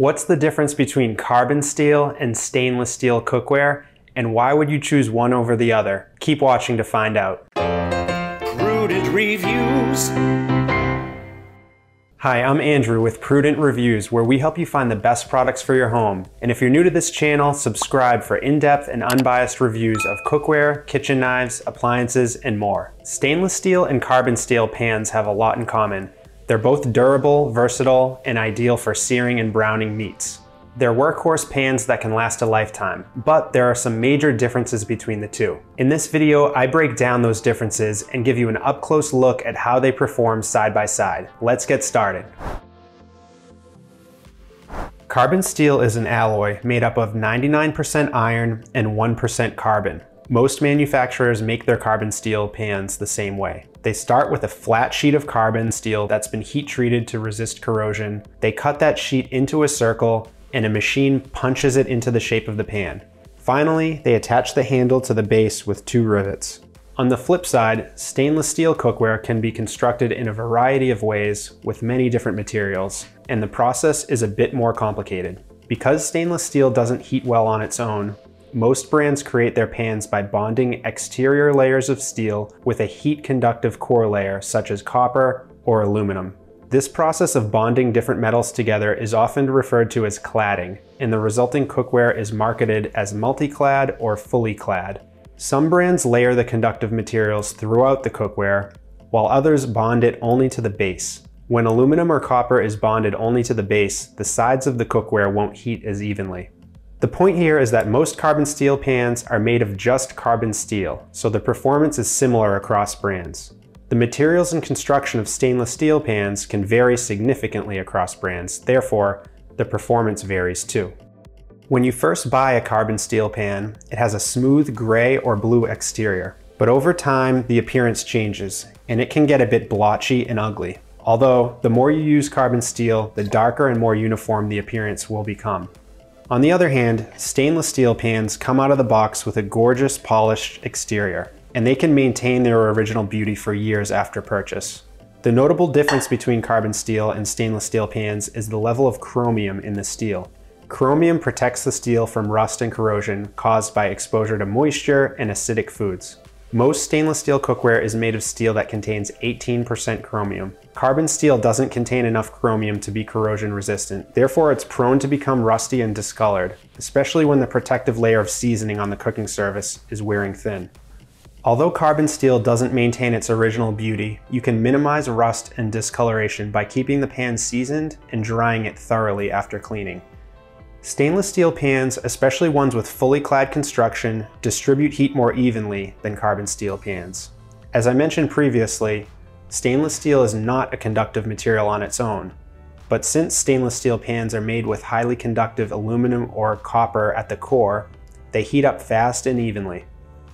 What's the difference between carbon steel and stainless steel cookware, and why would you choose one over the other? Keep watching to find out. Prudent Reviews. Hi, I'm Andrew with Prudent Reviews, where we help you find the best products for your home. And if you're new to this channel, subscribe for in-depth and unbiased reviews of cookware, kitchen knives, appliances, and more. Stainless steel and carbon steel pans have a lot in common. They're both durable, versatile, and ideal for searing and browning meats. They're workhorse pans that can last a lifetime, but there are some major differences between the two. In this video, I break down those differences and give you an up-close look at how they perform side by side. Let's get started. Carbon steel is an alloy made up of 99% iron and 1% carbon. Most manufacturers make their carbon steel pans the same way. They start with a flat sheet of carbon steel that's been heat treated to resist corrosion. They cut that sheet into a circle and a machine punches it into the shape of the pan. Finally, they attach the handle to the base with two rivets. On the flip side, stainless steel cookware can be constructed in a variety of ways with many different materials, and the process is a bit more complicated. Because stainless steel doesn't heat well on its own, most brands create their pans by bonding exterior layers of steel with a heat conductive core layer such as copper or aluminum. This process of bonding different metals together is often referred to as cladding, and the resulting cookware is marketed as multi-clad or fully clad. Some brands layer the conductive materials throughout the cookware, while others bond it only to the base. When aluminum or copper is bonded only to the base, the sides of the cookware won't heat as evenly. The point here is that most carbon steel pans are made of just carbon steel, so the performance is similar across brands. The materials and construction of stainless steel pans can vary significantly across brands, therefore, the performance varies too. When you first buy a carbon steel pan, it has a smooth gray or blue exterior. But over time, the appearance changes, and it can get a bit blotchy and ugly. Although, the more you use carbon steel, the darker and more uniform the appearance will become. On the other hand, stainless steel pans come out of the box with a gorgeous polished exterior, and they can maintain their original beauty for years after purchase. The notable difference between carbon steel and stainless steel pans is the level of chromium in the steel. Chromium protects the steel from rust and corrosion caused by exposure to moisture and acidic foods. Most stainless steel cookware is made of steel that contains 18% chromium. Carbon steel doesn't contain enough chromium to be corrosion resistant, therefore it's prone to become rusty and discolored, especially when the protective layer of seasoning on the cooking surface is wearing thin. Although carbon steel doesn't maintain its original beauty, you can minimize rust and discoloration by keeping the pan seasoned and drying it thoroughly after cleaning. Stainless steel pans, especially ones with fully clad construction, distribute heat more evenly than carbon steel pans. As I mentioned previously, stainless steel is not a conductive material on its own, but since stainless steel pans are made with highly conductive aluminum or copper at the core, they heat up fast and evenly.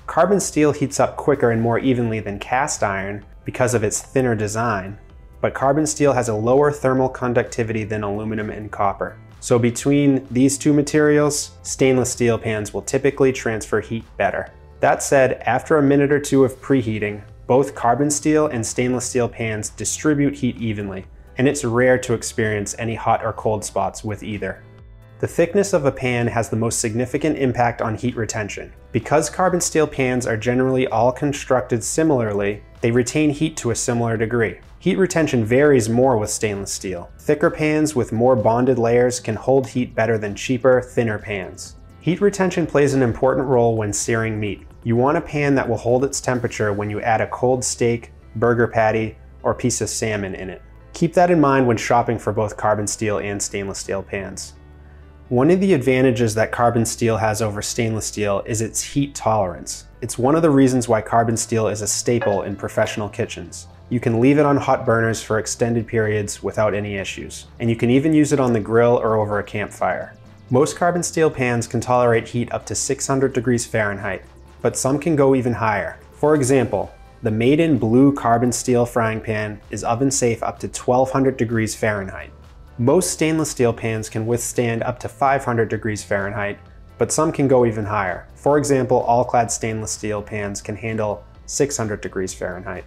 Carbon steel heats up quicker and more evenly than cast iron because of its thinner design, but carbon steel has a lower thermal conductivity than aluminum and copper. So between these two materials, stainless steel pans will typically transfer heat better. That said, after a minute or two of preheating, both carbon steel and stainless steel pans distribute heat evenly, and it's rare to experience any hot or cold spots with either. The thickness of a pan has the most significant impact on heat retention. Because carbon steel pans are generally all constructed similarly, they retain heat to a similar degree. Heat retention varies more with stainless steel. Thicker pans with more bonded layers can hold heat better than cheaper, thinner pans. Heat retention plays an important role when searing meat. You want a pan that will hold its temperature when you add a cold steak, burger patty, or piece of salmon in it. Keep that in mind when shopping for both carbon steel and stainless steel pans. One of the advantages that carbon steel has over stainless steel is its heat tolerance. It's one of the reasons why carbon steel is a staple in professional kitchens. You can leave it on hot burners for extended periods without any issues, and you can even use it on the grill or over a campfire. Most carbon steel pans can tolerate heat up to 600 degrees Fahrenheit, but some can go even higher. For example, the Made in Blue carbon steel frying pan is oven safe up to 1200 degrees Fahrenheit. Most stainless steel pans can withstand up to 500 degrees Fahrenheit, but some can go even higher. For example, all-clad stainless steel pans can handle 600 degrees Fahrenheit.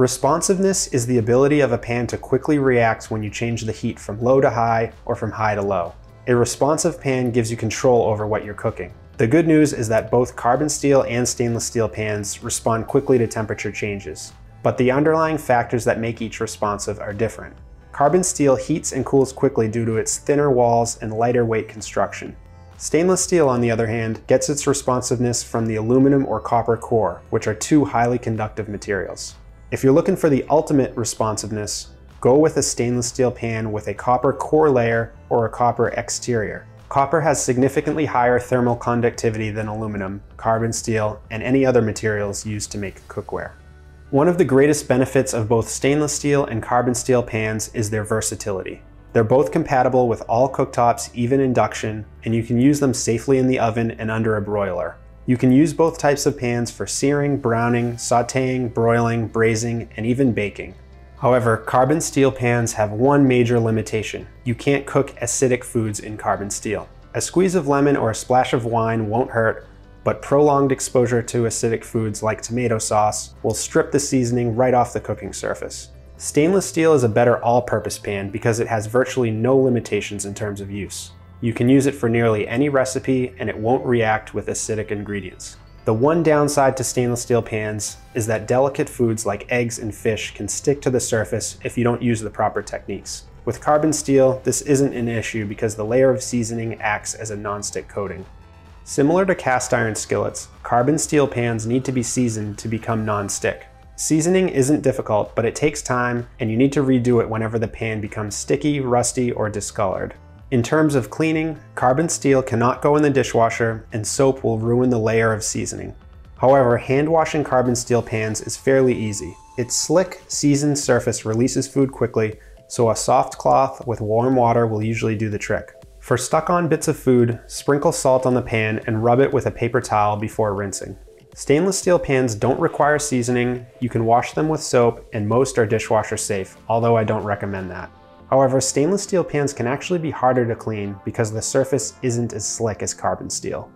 Responsiveness is the ability of a pan to quickly react when you change the heat from low to high or from high to low. A responsive pan gives you control over what you're cooking. The good news is that both carbon steel and stainless steel pans respond quickly to temperature changes, but the underlying factors that make each responsive are different. Carbon steel heats and cools quickly due to its thinner walls and lighter weight construction. Stainless steel, on the other hand, gets its responsiveness from the aluminum or copper core, which are two highly conductive materials. If you're looking for the ultimate responsiveness, go with a stainless steel pan with a copper core layer or a copper exterior. Copper has significantly higher thermal conductivity than aluminum, carbon steel, and any other materials used to make cookware. One of the greatest benefits of both stainless steel and carbon steel pans is their versatility. They're both compatible with all cooktops, even induction, and you can use them safely in the oven and under a broiler. You can use both types of pans for searing, browning, sauteing, broiling, braising, and even baking. However, carbon steel pans have one major limitation. You can't cook acidic foods in carbon steel. A squeeze of lemon or a splash of wine won't hurt, but prolonged exposure to acidic foods like tomato sauce will strip the seasoning right off the cooking surface. Stainless steel is a better all-purpose pan because it has virtually no limitations in terms of use. You can use it for nearly any recipe and it won't react with acidic ingredients. The one downside to stainless steel pans is that delicate foods like eggs and fish can stick to the surface if you don't use the proper techniques. With carbon steel, this isn't an issue because the layer of seasoning acts as a nonstick coating. Similar to cast iron skillets, carbon steel pans need to be seasoned to become non-stick. Seasoning isn't difficult, but it takes time and you need to redo it whenever the pan becomes sticky, rusty, or discolored. In terms of cleaning, carbon steel cannot go in the dishwasher and soap will ruin the layer of seasoning. However, hand washing carbon steel pans is fairly easy. Its slick, seasoned surface releases food quickly, so a soft cloth with warm water will usually do the trick. For stuck-on bits of food, sprinkle salt on the pan and rub it with a paper towel before rinsing. Stainless steel pans don't require seasoning, you can wash them with soap, and most are dishwasher safe, although I don't recommend that. However, stainless steel pans can actually be harder to clean because the surface isn't as slick as carbon steel.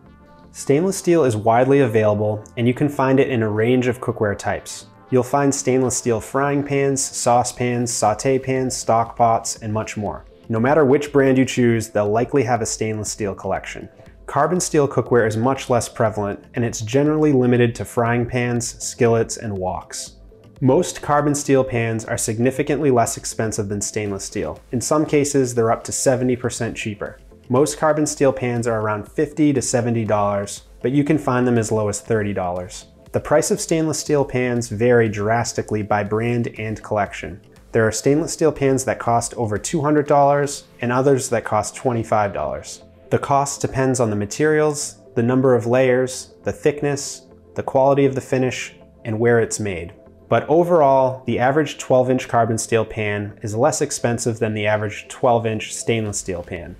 Stainless steel is widely available, and you can find it in a range of cookware types. You'll find stainless steel frying pans, saucepans, saute pans, stock pots, and much more. No matter which brand you choose, they'll likely have a stainless steel collection. Carbon steel cookware is much less prevalent, and it's generally limited to frying pans, skillets, and woks. Most carbon steel pans are significantly less expensive than stainless steel. In some cases, they're up to 70% cheaper. Most carbon steel pans are around 50 to $70, but you can find them as low as $30. The price of stainless steel pans vary drastically by brand and collection. There are stainless steel pans that cost over $200 and others that cost $25. The cost depends on the materials, the number of layers, the thickness, the quality of the finish, and where it's made. But overall, the average 12-inch carbon steel pan is less expensive than the average 12-inch stainless steel pan.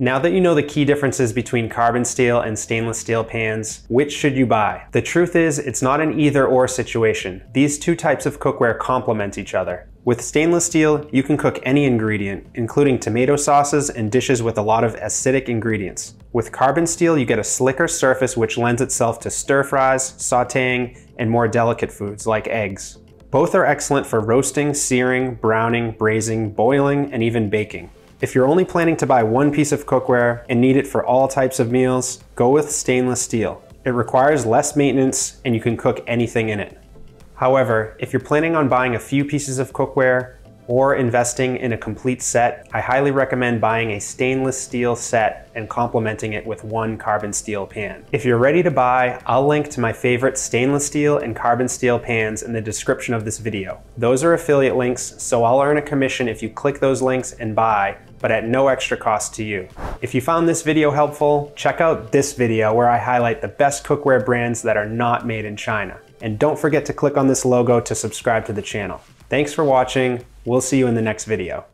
Now that you know the key differences between carbon steel and stainless steel pans, which should you buy? The truth is, it's not an either or situation. These two types of cookware complement each other. With stainless steel, you can cook any ingredient, including tomato sauces and dishes with a lot of acidic ingredients. With carbon steel, you get a slicker surface which lends itself to stir fries, sauteing, and more delicate foods like eggs. Both are excellent for roasting, searing, browning, braising, boiling, and even baking. If you're only planning to buy one piece of cookware and need it for all types of meals, go with stainless steel. It requires less maintenance and you can cook anything in it. However, if you're planning on buying a few pieces of cookware or investing in a complete set, I highly recommend buying a stainless steel set and complementing it with one carbon steel pan. If you're ready to buy, I'll link to my favorite stainless steel and carbon steel pans in the description of this video. Those are affiliate links, so I'll earn a commission if you click those links and buy, but at no extra cost to you. If you found this video helpful, check out this video where I highlight the best cookware brands that are not made in China. And don't forget to click on this logo to subscribe to the channel. Thanks for watching. We'll see you in the next video.